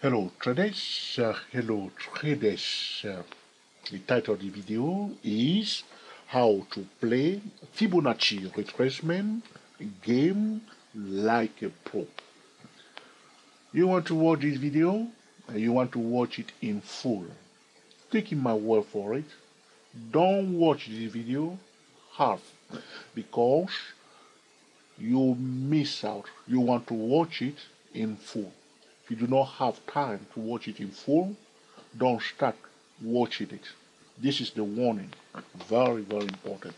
Hello traders, uh, hello traders. Uh, the title of the video is how to play Fibonacci retracement game like a pro. You want to watch this video you want to watch it in full. Taking my word for it, don't watch this video half because you miss out. You want to watch it in full. You do not have time to watch it in full, don't start watching it. This is the warning. Very, very important.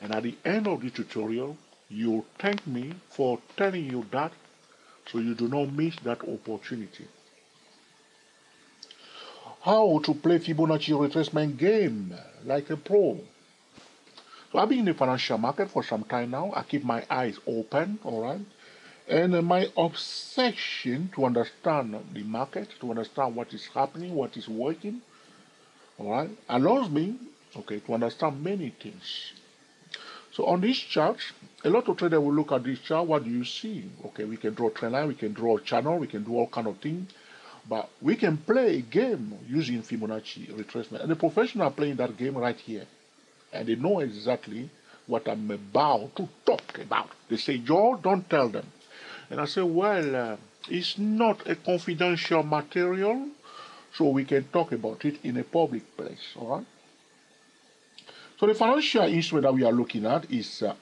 And at the end of the tutorial, you'll thank me for telling you that so you do not miss that opportunity. How to play Fibonacci retracement game like a pro. So I've been in the financial market for some time now. I keep my eyes open, all right? And my obsession to understand the market, to understand what is happening, what is working, all right, allows me, okay, to understand many things. So on this chart, a lot of traders will look at this chart. What do you see? Okay, we can draw a trend line, we can draw channel, we can do all kind of things. But we can play a game using Fibonacci retracement. And the professional are playing that game right here. And they know exactly what I'm about to talk about. They say, George, don't tell them. And I say, well, uh, it's not a confidential material, so we can talk about it in a public place, all right? So the financial instrument that we are looking at is uh,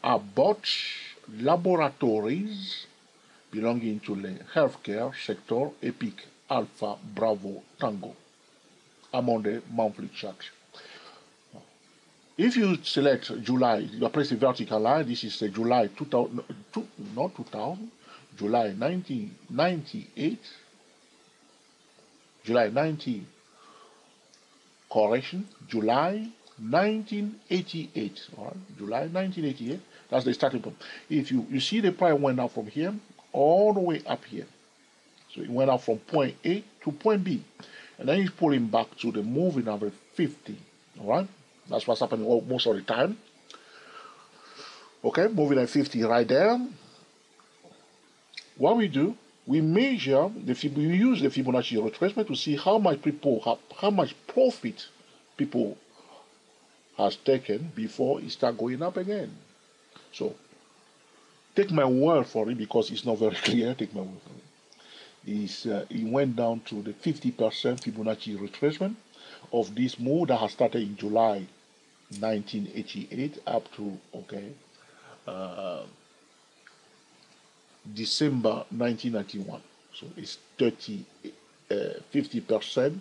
Laboratories, belonging to the healthcare sector, EPIC Alpha Bravo Tango. I'm on the monthly chart. If you select July, you place a vertical line. This is uh, July 2000, two, not 2000, July 1998, July 19, correction, July 1988, all right, July 1988, that's the starting point. If you, you see the price went up from here all the way up here. So it went up from point A to point B. And then it's pulling back to the moving average 50, all right? That's what's happening most of the time. Okay, moving at 50 right there. What we do, we measure the we use the Fibonacci retracement to see how much people have, how much profit people has taken before it start going up again. So take my word for it because it's not very clear. Take my word for it. Is uh, it went down to the 50% Fibonacci retracement of this move that has started in July 1988 up to okay uh, December 1991. So it's 30, uh, 50%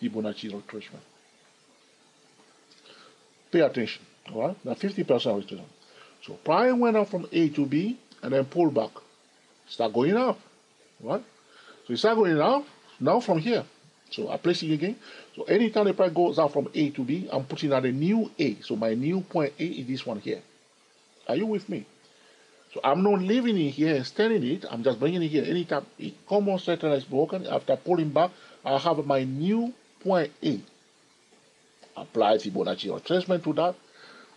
Fibonacci retracement. Pay attention, all right? Now 50% retracement. So price went up from A to B and then pull back. Start going up, right? So it start going up now from here. So I place it again. So anytime the price goes out from A to B, I'm putting out a new A. So my new point A is this one here. Are you with me? So I'm not leaving it here and standing it. I'm just bringing it here. Anytime a common center is broken, after pulling back, I have my new point A. Apply Fibonacci retracement to that.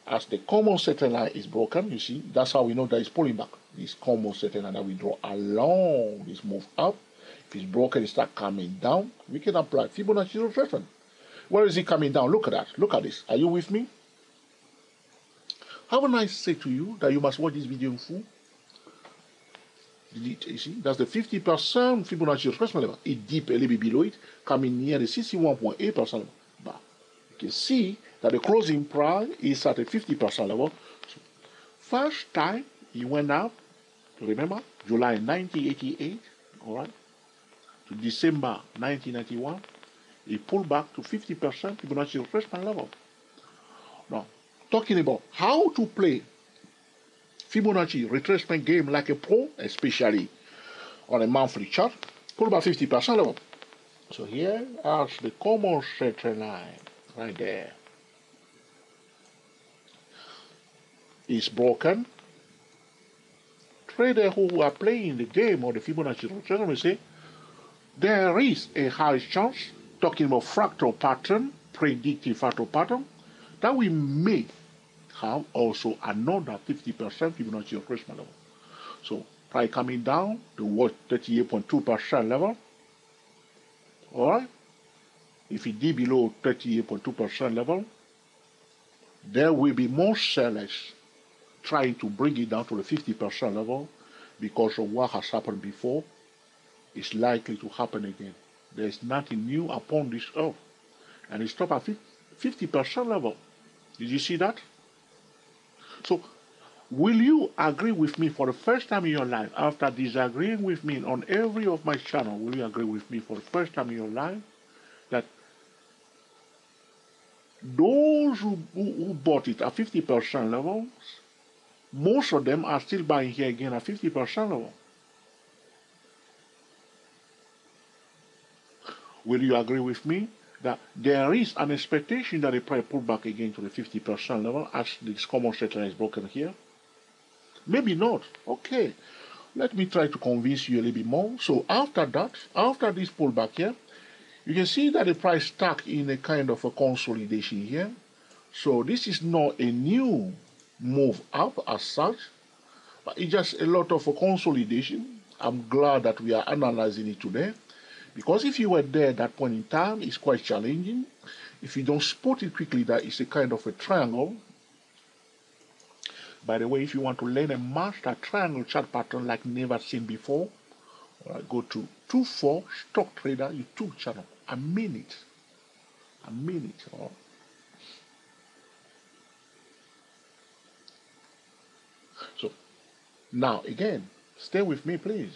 As the common center line is broken, you see, that's how we know that it's pulling back. This common center line that we draw along this move up. If it's broken, it start coming down. We can apply Fibonacci retracement. Where is it coming down? Look at that. Look at this. Are you with me? Haven't I said to you that you must watch this video in full? You see, that's the 50% Fibonacci retracement level. It deep a little bit below it, coming near the 61.8% level. But you can see that the closing price is at a 50% level. So first time it went up, remember, July 1988, all right, to December 1991, it pulled back to 50% Fibonacci retracement level. Now, talking about how to play Fibonacci retracement game like a pro, especially on a monthly chart, about 50% level. So here are the common center line right there. It's broken. Traders who are playing the game or the Fibonacci retracement say there is a high chance, talking about fractal pattern, predictive fractal pattern, that we may have also another 50% Fibonacci retracement level. So price coming down to what 38.2% level. All right? If it did below 38.2% level, there will be more sellers trying to bring it down to the 50% level because of what has happened before. It's likely to happen again. There's nothing new upon this earth. And it stopped at 50% level. Did you see that? So, will you agree with me for the first time in your life, after disagreeing with me on every of my channel, will you agree with me for the first time in your life that those who, who, who bought it at 50% levels, most of them are still buying here again at 50% level. Will you agree with me that there is an expectation that the price pull back again to the 50% level as this common straight line is broken here? Maybe not. Okay. Let me try to convince you a little bit more. So after that, after this pullback here, you can see that the price stuck in a kind of a consolidation here. So this is not a new move up as such, but it's just a lot of a consolidation. I'm glad that we are analyzing it today. Because if you were there at that point in time, it's quite challenging. If you don't spot it quickly, that is a kind of a triangle. By the way, if you want to learn a master triangle chart pattern like never seen before, right, go to 24 Stock Trader YouTube channel. A minute. A minute. Oh. So, now again, stay with me, please.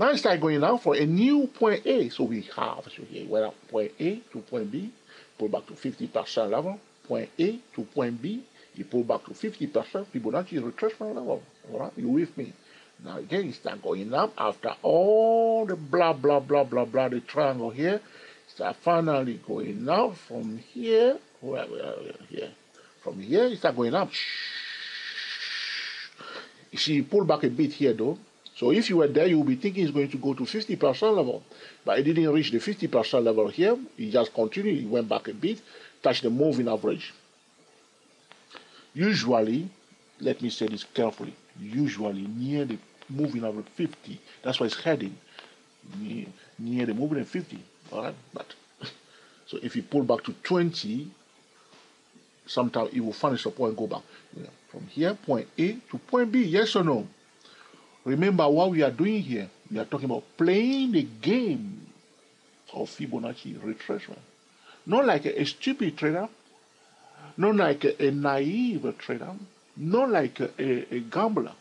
Now it's start going out for a new point A. So we have, so here we went up point A to point B, pull back to 50% level, point A to point B, you pull back to 50%, Fibonacci retracement level. All right, you with me? Now again, you start going up after all the blah, blah, blah, blah, blah, the triangle here. Start finally going up from here, where, where, here. From here, you start going up. You see, you pull back a bit here though. So if you were there, you would be thinking it's going to go to 50% level. But it didn't reach the 50% level here. It just continued. It went back a bit, touched the moving average. Usually, let me say this carefully, usually near the moving average 50, that's why it's heading, near, near the moving average 50. All right, but so if you pull back to 20, sometimes it will find support and go back. You know, from here, point A to point B, yes or no? Remember what we are doing here. We are talking about playing the game of Fibonacci retracement. Not like a, stupid trader, not like a, a, naive trader, not like a, a, gambler.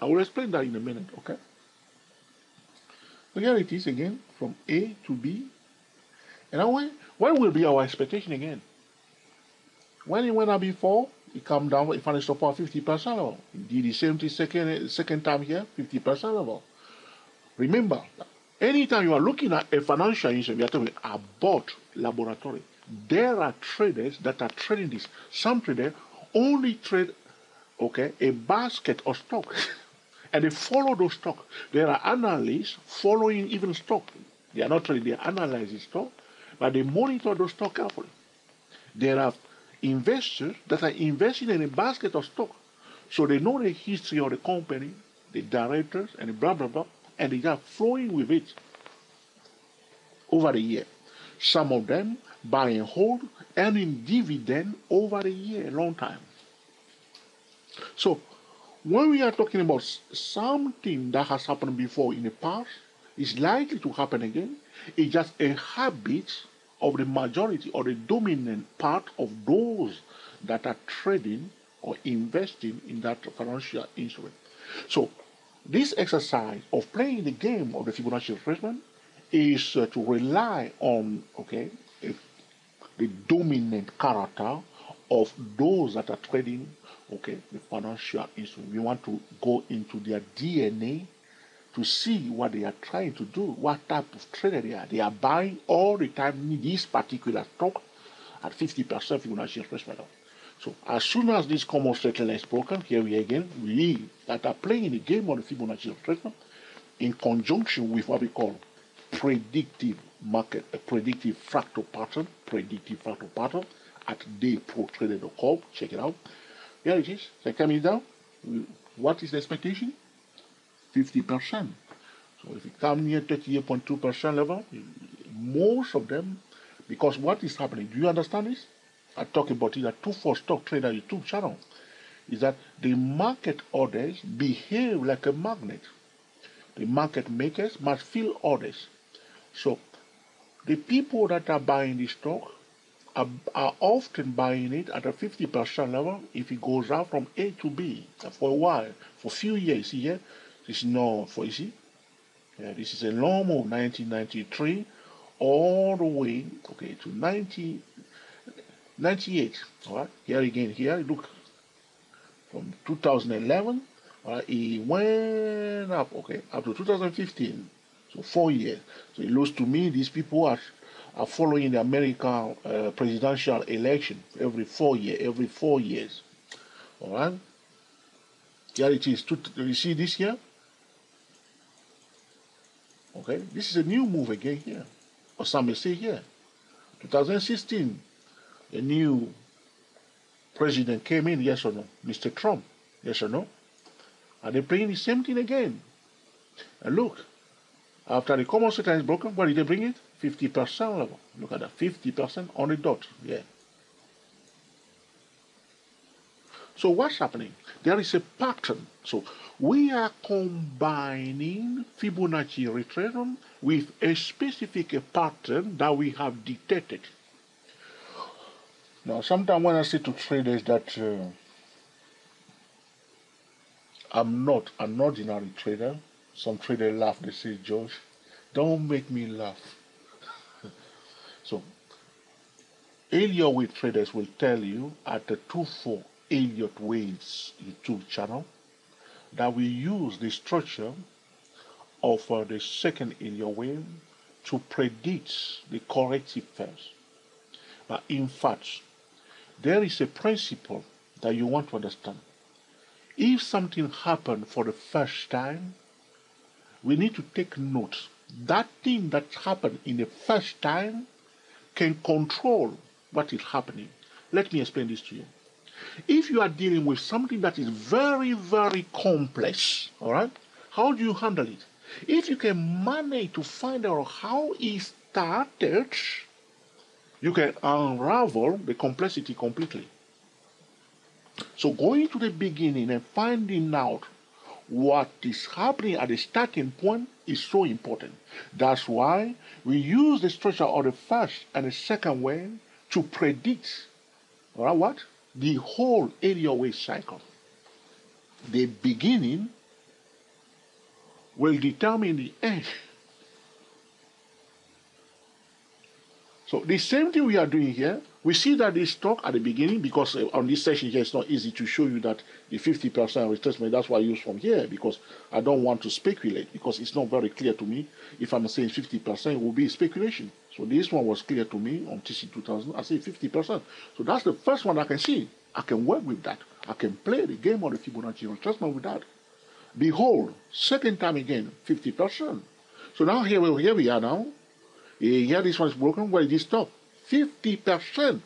I will explain that in a minute, okay? So here it is again, from A to B. And now, what will be our expectation again? When it went up before, it come down, it finished support 50% level. It did the same thing second, second time here, 50% level. Remember, anytime you are looking at a financial instrument, we are talking about laboratory. There are traders that are trading this. Some traders only trade, okay, a basket of stock. and they follow those stock. There are analysts following even stock. They are not trading, they are analyzing stock, but they monitor those stock carefully. There are investors that are investing in a basket of stock. So they know the history of the company, the directors, and blah, blah, blah, and they are flowing with it over the year. Some of them buy and hold, earning dividend over the year, a long time. So when we are talking about something that has happened before in the past, is likely to happen again, it's just a habit of the majority or the dominant part of those that are trading or investing in that financial instrument. So, this exercise of playing the game of the Fibonacci retracement is uh, to rely on okay the dominant character of those that are trading okay the financial instrument. We want to go into their DNA to see what they are trying to do, what type of trader they are. They are buying all the time this particular stock at 50% Fibonacci retracement. So as soon as this common straight line is broken, here we again, we that are playing the game of the Fibonacci retracement in conjunction with what we call predictive market, a predictive fractal pattern, predictive fractal pattern at day pro dayprotrader.com. Check it out. Here it is. So coming down. What is the expectation? 50%. So if you come near 38.2% level, most of them, because what is happening, do you understand this? I talk about it at 2 for Stock Trader YouTube channel, is that the market orders behave like a magnet. The market makers must fill orders. So the people that are buying the stock are, are often buying it at a 50% level if it goes up from A to B for a while, for a few years. Here, this is not for you. Yeah, this is a normal 1993 all the way okay to 90, 98. All right, here again, here look from 2011. All right, it went up okay up to 2015. So four years. So it looks to me these people are are following the American uh, presidential election every four year, every four years. All right. Here it is. You see this here? Okay, this is a new move again here. Or some may say here. 2016, a new president came in, yes or no? Mr. Trump, yes or no? Are they playing the same thing again? And look, after the common center is broken, where did they bring it? 50% level. Look at that, 50% on the dot. Yeah. So what's happening? There is a pattern. So we are combining Fibonacci retracement with a specific pattern that we have detected. Now, sometimes when I say to traders that uh, I'm not an ordinary trader, some traders laugh. They say, Josh, don't make me laugh. so, Elliott Wave traders will tell you at the 2-4 Elliott Waves YouTube channel that we use the structure of uh, the second in your wave to predict the corrective first. But in fact, there is a principle that you want to understand. If something happened for the first time, we need to take note. That thing that happened in the first time can control what is happening. Let me explain this to you. If you are dealing with something that is very, very complex, all right, how do you handle it? If you can manage to find out how it started, you can unravel the complexity completely. So going to the beginning and finding out what is happening at the starting point is so important. That's why we use the structure of the first and the second way to predict all right, what? The whole Elliott wave cycle. The beginning will determine the end. So the same thing we are doing here, we see that this talk at the beginning, because uh, on this session here, it's not easy to show you that the 50% retracement, that's why I use from here, because I don't want to speculate, because it's not very clear to me. If I'm saying 50%, it will be speculation. So this one was clear to me on TC 2000. I say 50%. So that's the first one I can see. I can work with that. I can play the game of the Fibonacci retracement with that. Behold, second time again, 50%. So now here we, here we are now. Eh, here this one is broken. Where did it stop? 50%.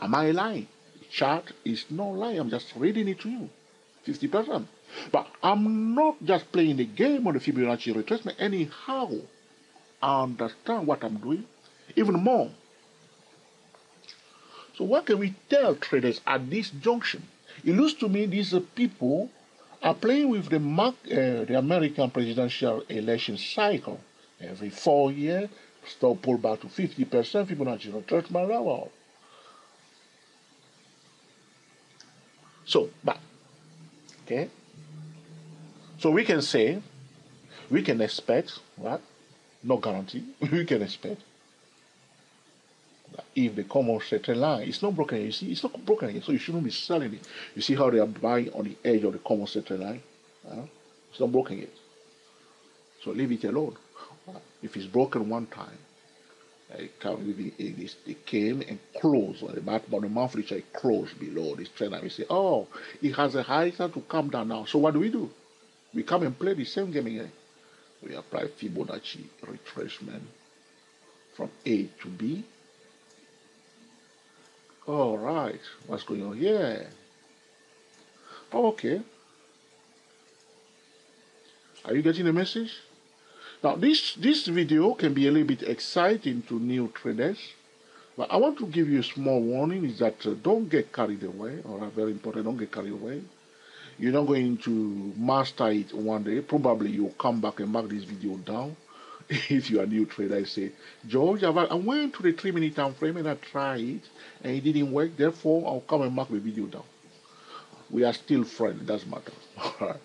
Am I lying? Chart is not lie. I'm just reading it to you. 50%. But I'm not just playing the game of the Fibonacci retracement anyhow. I understand what I'm doing even more. So what can we tell traders at this junction? It looks to me these people are playing with the, mark, uh, the American presidential election cycle. Every four years, stock pull back to 50%, Fibonacci retracement level. So, but, okay. So we can say, we can expect, what? No guarantee, we can expect. If the common center line it's not broken. You see it's not broken yet so you shouldn't be selling it. You see how they are buying on the edge of the common center line? It's not broken yet. So leave it alone. If it's broken one time it, came and closed. On the back on the monthly chart closed below this trend and we say oh it has a high to come down now. So what do we do? We come and play the same game again we apply Fibonacci retracement from A to B all right, what's going on here? Okay. Are you getting the message? Now, this, this video can be a little bit exciting to new traders, but I want to give you a small warning is that uh, don't get carried away, or very important, don't get carried away. You're not going to master it one day. Probably you'll come back and mark this video down. if you are a new trader, I say, George, I went to the three minute time frame and I tried it and it didn't work. Therefore, I'll come and mark the video down. We are still friends, it doesn't matter. Alright.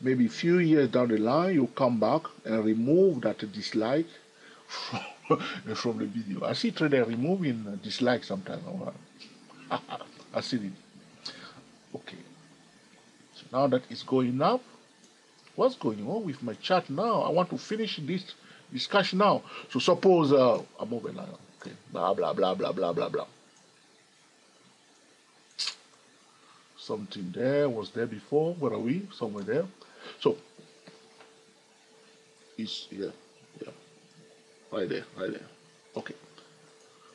Maybe a few years down the line, you come back and remove that dislike from, from the video. I see trader removing dislike sometimes. I see it. Okay. Now that it's going up, what's going on with my chart now? I want to finish this discussion now. So suppose uh, I'm over now. Okay. Blah blah blah blah blah blah blah. Something there was there before. Where are we? Somewhere there. So it's yeah, yeah, right there, right there. Okay.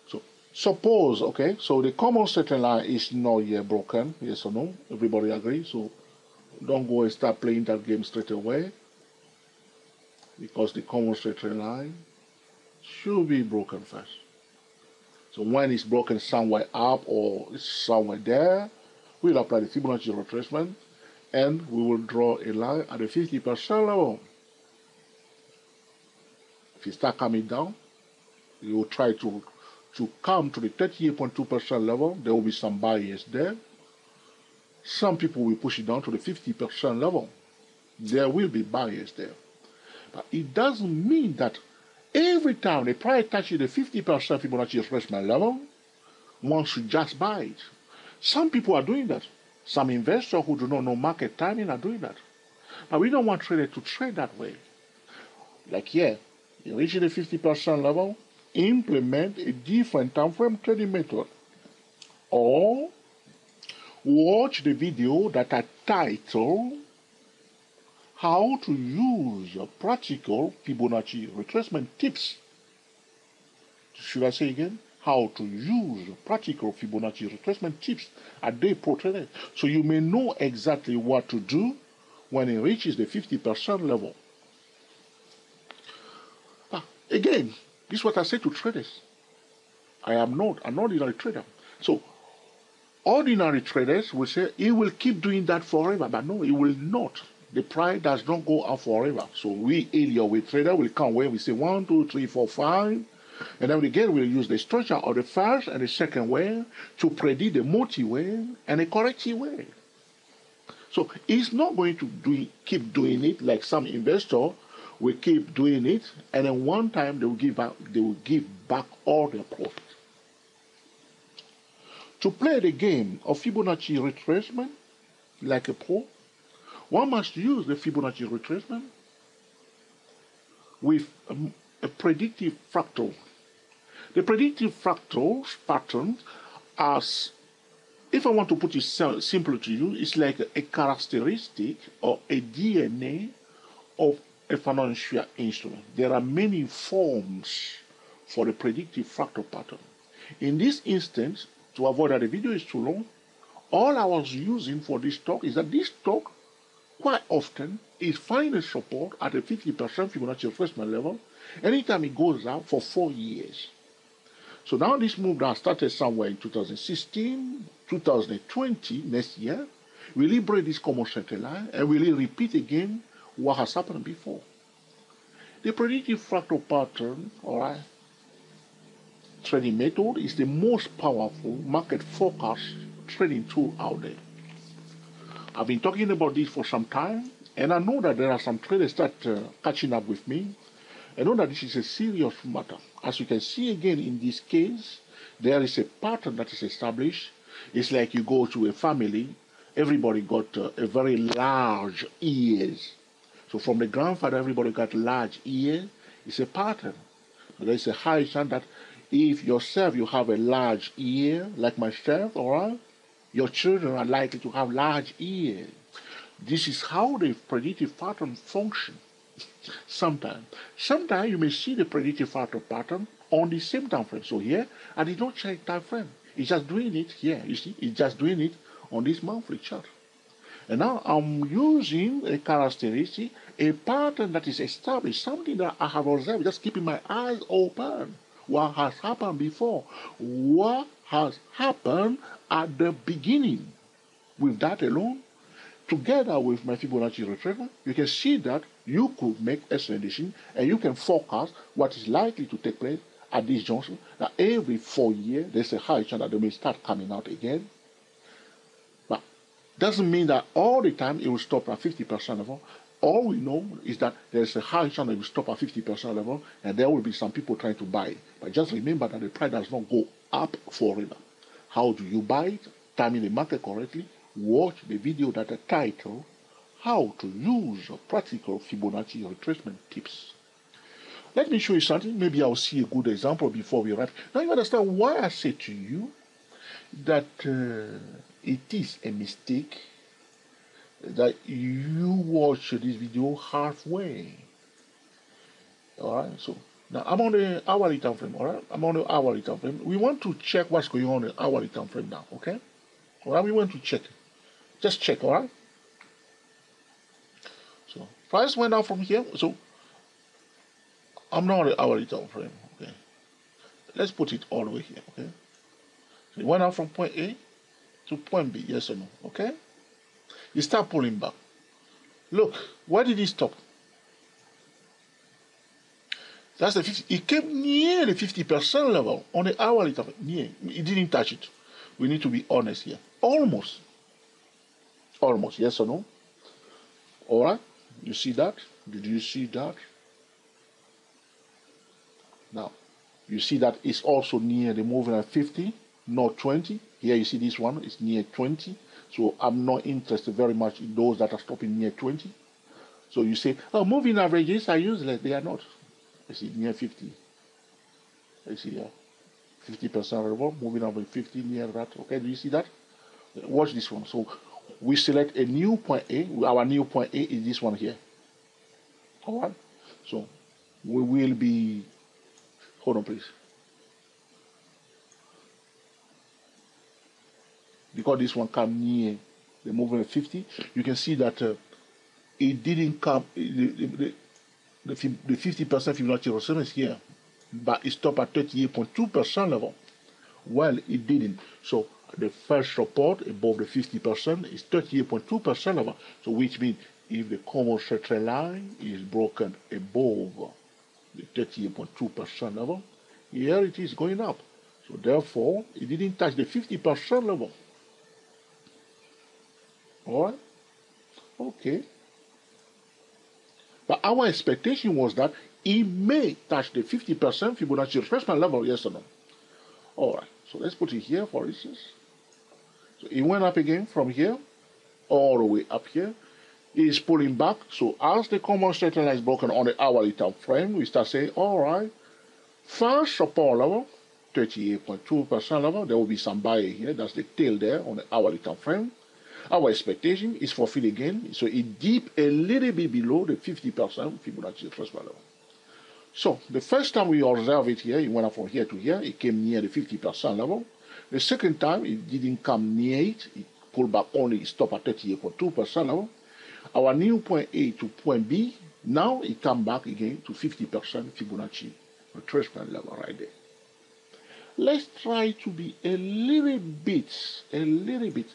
So suppose okay. So the common certain line is not yet broken. Yes or no? Everybody agree. So don't go and start playing that game straight away because the common straight line should be broken first. So when it's broken somewhere up or somewhere there, We'll apply the Fibonacci retracement and we will draw a line at the 50% level. If you start coming down, you will try to, to come to the 38.2% level. There will be some bias there. Some people will push it down to the 50% level. There will be bias there. But it doesn't mean that every time the price touches the 50% Fibonacci retracement level, one should just buy it. Some people are doing that. Some investors who do not know market timing are doing that. But we don't want traders to trade that way. Like here, you reach the 50% level, implement a different time frame trading method. Or watch the video that I titled How to Use Practical Fibonacci Retracement Tips. Should I say again? how to use practical Fibonacci retracement tips at day pro trader. So you may know exactly what to do when it reaches the 50% level. But again, this is what I say to traders. I am not an ordinary trader. So ordinary traders will say he will keep doing that forever, but no, he will not. The price does not go up forever. So we, Elliott, we trader, will come where we say one, two, three, four, five, and then again, we'll use the structure of the first and the second way to predict the multi-way and the corrective way. So he's not going to do, keep doing it like some investor will keep doing it, and then one time they will give back, they will give back all their profit. To play the game of Fibonacci retracement like a pro, one must use the Fibonacci retracement with a, a predictive fractal the predictive fractal pattern as if I want to put it simply to you, it's like a characteristic or a DNA of a financial instrument. There are many forms for the predictive fractal pattern. In this instance, to avoid that the video is too long, all I was using for this talk is that this talk quite often is finding support at a 50% Fibonacci retracement level anytime it goes out for four years. So now this move that started somewhere in 2016, 2020, next year, will it break this common center line and will it repeat again what has happened before? The predictive fractal pattern, all right, trading method is the most powerful market forecast trading tool out there. I've been talking about this for some time, and I know that there are some traders that uh, catching up with me I know that this is a serious matter. As you can see again in this case, there is a pattern that is established. It's like you go to a family, everybody got uh, a very large ears. So from the grandfather, everybody got large ears. It's a pattern. There's a high chance that if yourself you have a large ear, like myself, all right, your children are likely to have large ears. This is how the predictive pattern functions. Sometimes. Sometimes you may see the predictive fractal pattern on the same time frame. So here, I did not check time frame. It's just doing it here. You see, it's just doing it on this monthly chart. And now I'm using a characteristic, a pattern that is established, something that I have observed, just keeping my eyes open. What has happened before? What has happened at the beginning? With that alone, together with my Fibonacci retrieval, you can see that you could make a prediction and you can forecast what is likely to take place at this junction. That every four years, there's a high chance that they may start coming out again. But doesn't mean that all the time it will stop at 50% level. All we know is that there's a high chance it will stop at 50% level, and there will be some people trying to buy. But just remember that the price does not go up forever. How do you buy it? Timing the market correctly, watch the video that I title How to Use Practical Fibonacci Retracement Tips. Let me show you something. Maybe I'll see a good example before we wrap. Now you understand why I say to you that uh, it is a mistake that you watch this video halfway. Alright, so now I'm on the hourly time frame, alright? I'm on the hourly time frame. We want to check what's going on in the hourly time frame now, okay? Alright, we want to check. Just check, alright? So price went down from here. So I'm not on the hourly time frame, okay? Let's put it all the way here, okay? So it went out from point A to point B, yes or no, okay? You start pulling back. Look, why did he stop? That's the 50. It came near the 50% level on the hourly time. Near. He didn't touch it. We need to be honest here. Almost. Almost. Yes or no? All right. You see that? Did you see that? Now, you see that it's also near the moving at 50, not 20. Here you see this one is near 20. So I'm not interested very much in those that are stopping near 20. So you say, oh, moving averages are useless. They are not. You see, near 50. You see here. 50% level, moving average 50 near that. Okay, do you see that? Watch this one. So we select a new point A. Our new point A is this one here. All right. So we will be, hold on please. Because this one come near the movement 50, you can see that uh, it didn't come, the, the, the, the 50% Fibonacci resistance is here, but it stopped at 38.2% level. Well, it didn't. So the first support above the 50% is 38.2% level. So which means if the common central line is broken above the 38.2% level, here it is going up. So therefore, it didn't touch the 50% level. All right? Okay. But our expectation was that it may touch the 50% Fibonacci retracement level, yes or no? All right. So let's put it here, for instance. So it went up again from here all the way up here. Pulling back. So as the common straight line is broken on the hourly time frame, we start saying, all right, first support level, 38.2% level. There will be some buy here. That's the tail there on the hourly time frame. Our expectation is for fill again. So it dip a little bit below the 50% Fibonacci retracement level. So the first time we observed it here, it went up from here to here. It came near the 50% level. The second time, it didn't come near it. It pulled back only, it stopped at 38.2% level. Our new point A to point B, now it come back again to 50% Fibonacci retracement level right there. Let's try to be a little bit, a little bit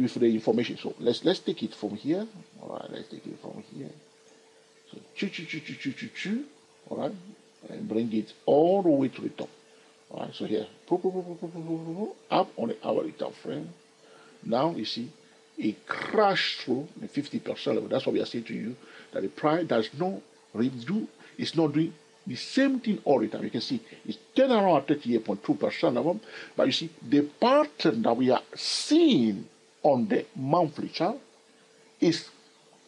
with the information. So let's let's take it from here. All right, let's take it from here. So choo choo choo choo choo choo choo. All right, and bring it all the way to the top. All right, so here, up on the hourly time frame. Now you see it crashed through the 50% level. That's what we are saying to you that the price does not redo, it's not doing the same thing all the time. You can see it's turning around at 38.2% of them. but you see the pattern that we are seeing on the monthly chart is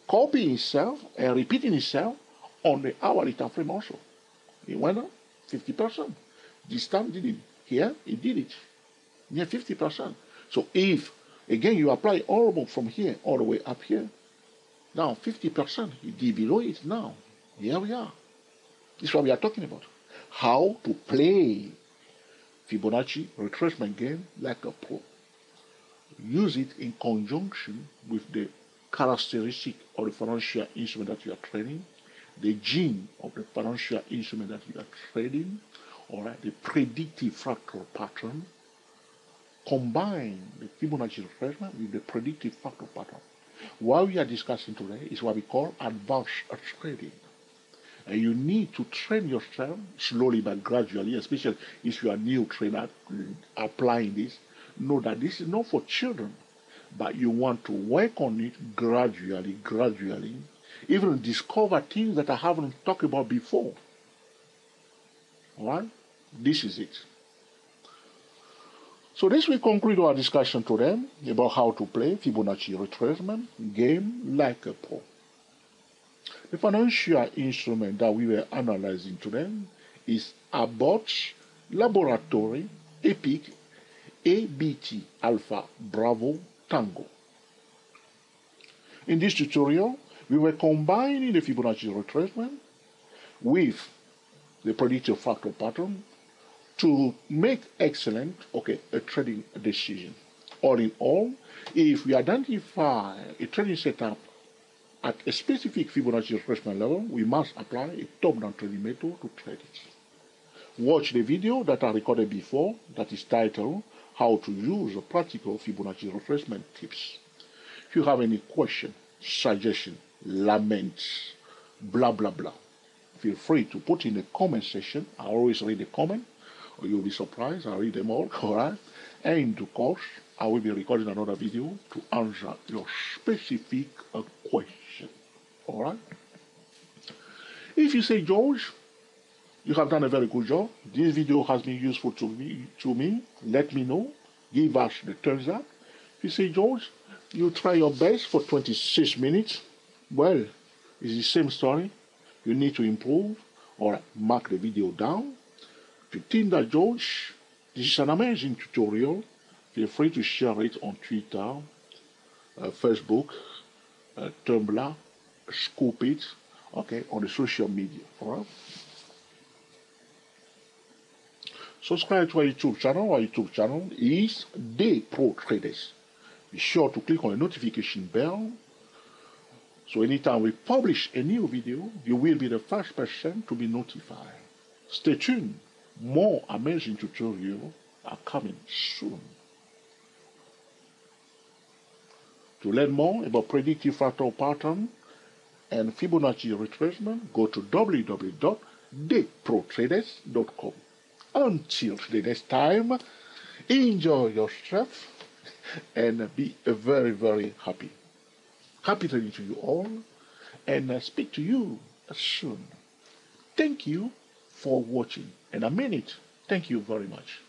copying itself and repeating itself on the hourly time frame also. It went up 50%. This time did it. Here, it did it. Near 50%. So if, again, you apply all from here all the way up here, now 50%, you did below it now. Here we are. This is what we are talking about. How to play Fibonacci retracement game like a pro. Use it in conjunction with the characteristic of the financial instrument that you are trading, the gene of the financial instrument that you are trading, right, the predictive fractal pattern, combine the Fibonacci retracement with the predictive fractal pattern. What we are discussing today is what we call advanced trading. And you need to train yourself slowly but gradually, especially if you are new trainer applying this. Know that this is not for children, but you want to work on it gradually, gradually, even discover things that I haven't talked about before. All right? This is it. So this will conclude our discussion today about how to play Fibonacci retracement game like a pro. The financial instrument that we were analyzing today is Abbott Laboratory EPIC ABT Alpha Bravo Tango. In this tutorial, we were combining the Fibonacci retracement with the predictive fractal pattern to make excellent, okay, a trading decision. All in all, if we identify a trading setup at a specific Fibonacci retracement level, we must apply a top-down trading method to trade it. Watch the video that I recorded before that is titled How to Use Practical Fibonacci Retracement Tips. If you have any question, suggestion, laments, blah, blah, blah, feel free to put in the comment section. I always read the comment or you'll be surprised. I'll read them all, all right? And in due course, I will be recording another video to answer your specific uh, question, all right? If you say, George, you have done a very good job. This video has been useful to me. To me, let me know. Give us the thumbs up. You see, George, you try your best for 26 minutes. Well, it's the same story. You need to improve or mark the video down Tinda George, this is an amazing tutorial. Feel free to share it on Twitter, uh, Facebook, uh, Tumblr, Scoop.it, okay, on the social media, all right? Subscribe to our YouTube channel. Our YouTube channel is Day Pro Traders. Be sure to click on the notification bell so anytime we publish a new video, you will be the first person to be notified. Stay tuned. More amazing tutorials are coming soon. To learn more about predictive fractal pattern and Fibonacci retracement, go to www.dayprotraders.com. Until the next time, enjoy yourself and be very, very happy. Happy trading to you all and speak to you soon. Thank you for watching. And I mean it. Thank you very much.